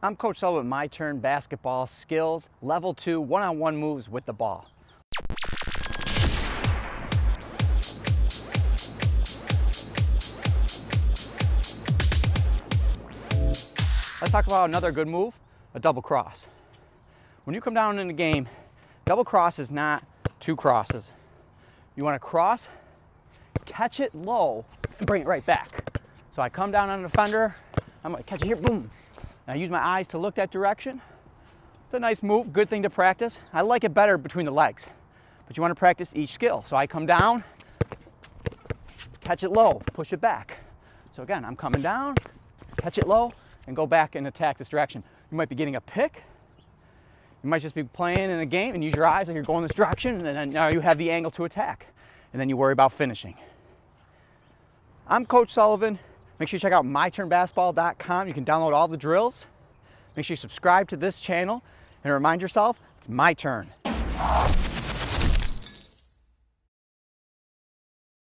I'm Coach Sullivan My Turn Basketball Skills, Level 2 one-on-one moves with the ball. Let's talk about another good move, a double cross. When you come down in the game, double cross is not two crosses. You want to cross, catch it low, and bring it right back. So I come down on the defender, I'm gonna catch it here, boom, I use my eyes to look that direction. It's a nice move, good thing to practice. I like it better between the legs, but you wanna practice each skill. So I come down, catch it low, push it back. So again, I'm coming down, catch it low, and go back and attack this direction. You might be getting a pick. You might just be playing in a game and use your eyes like you're going this direction, and then now you have the angle to attack. And then you worry about finishing. I'm Coach Sullivan. Make sure you check out myturnbasketball.com. You can download all the drills. Make sure you subscribe to this channel and remind yourself it's my turn.